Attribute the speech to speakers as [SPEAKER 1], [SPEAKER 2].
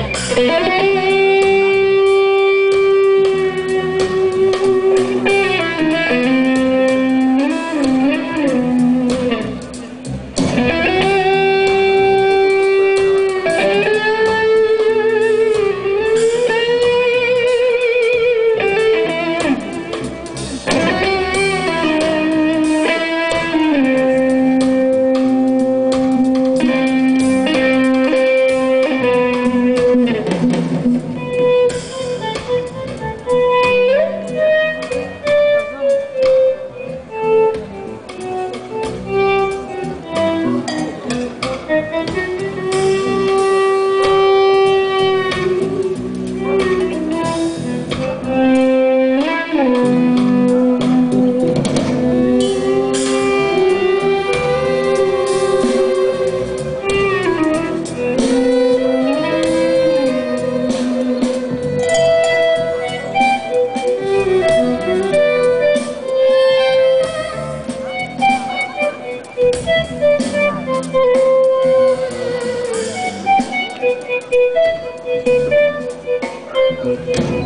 [SPEAKER 1] Thank you. Obrigado.